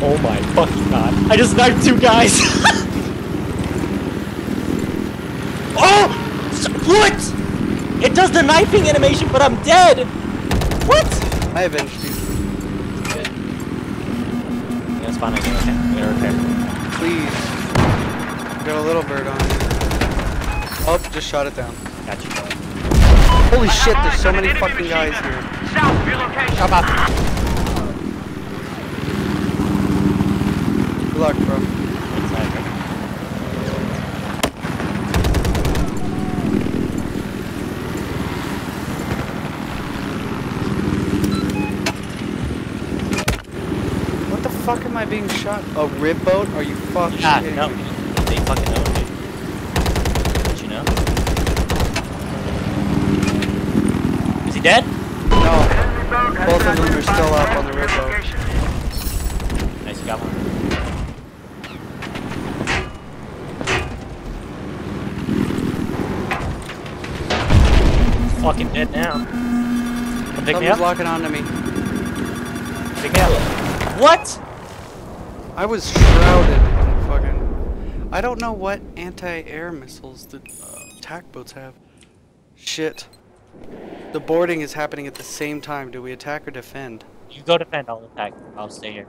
Oh my fucking god. I just knifed two guys! oh! What? It does the knifing animation, but I'm dead! What? I avenged you. Good. I'm gonna spawn okay. I'm gonna repair. Please. Got a little bird on you. Oh, just shot it down. Got you. Holy shit, there's so many fucking guys here. South of your location. Come up. Good luck, bro. What the fuck am I being shot? A rib boat? Are you fucking Yeah, kidding no. me? They fucking know, dude. Did you know? Is he dead? No. Both of them are still up on the rib boat. Nice, you got one. Fucking dead now. Come pick me Something's up. locking onto me. Pick me up. What? I was shrouded in fucking. I don't know what anti-air missiles the uh, attack boats have. Shit. The boarding is happening at the same time. Do we attack or defend? You go defend, I'll attack. I'll stay here.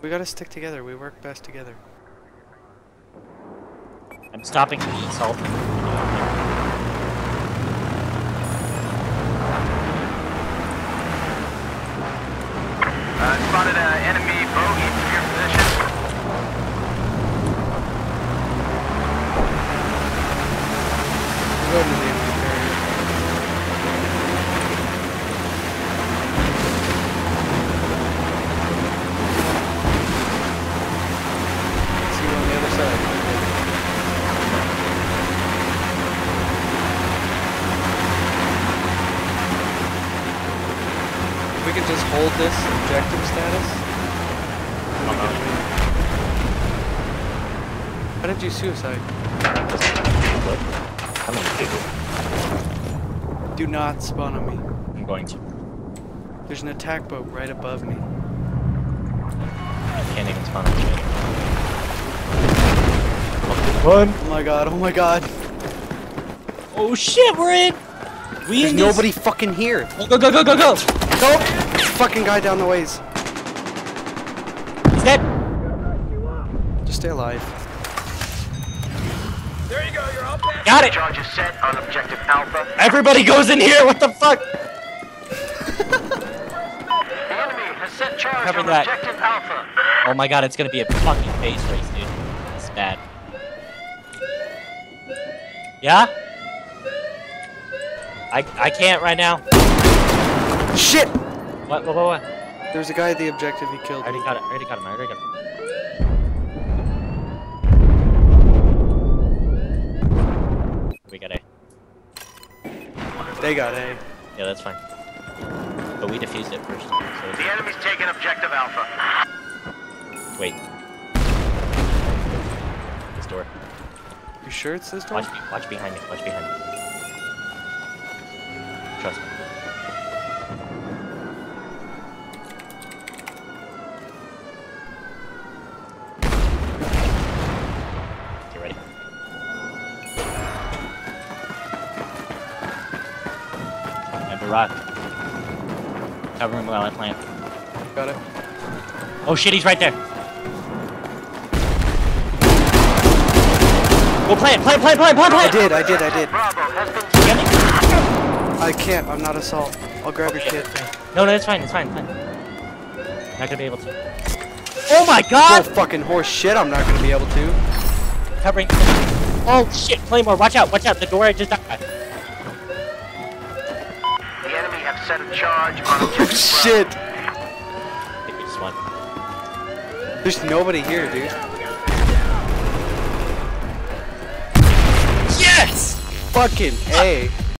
We gotta stick together. We work best together. I'm stopping the assault. Just hold this objective status. we could win. How did you suicide? I'm gonna do not spawn on me. I'm going to. There's an attack boat right above me. I can't even spawn on you. Run! Oh my god, oh my god. Oh shit, we're in! We There's in this- nobody fucking here. Go, go, go, go, go, go! Go! Fucking guy down the ways. He's dead! Just stay alive. There you go, you're all back. Got it! Charges set on objective Alpha. Everybody goes in here, what the fuck? The enemy has set charge Cover on that. objective Alpha. Oh my god, it's gonna be a fucking base race, dude. It's bad. Yeah? I I can't right now. Shit! What, what, what, what? There's a guy at the objective he killed. I already me. got it, I already got him, I already got him. We got A. They got A. Yeah, that's fine. But we defused it first. So The enemy's taken objective Alpha. wait. This door. You sure it's this door? Watch, be- watch behind me. Watch behind me. Trust me. Rock. Cover him while I plant. Got it. Oh shit, he's right there. Oh, Go plant, plant, plant, plant, plant, I did, I did, I did. Bravo has been I can't, I'm not assault. I'll grab your kid. No, no, it's fine, it's fine, it's fine. Not gonna be able to. Oh my god! Oh, god! fucking horse shit, I'm not gonna be able to. Covering. Oh shit, Claymore, watch out, watch out, the door I just died. The enemy set a charge on Oh shit! I think we just won. There's nobody here, dude. Yes! Fucking A.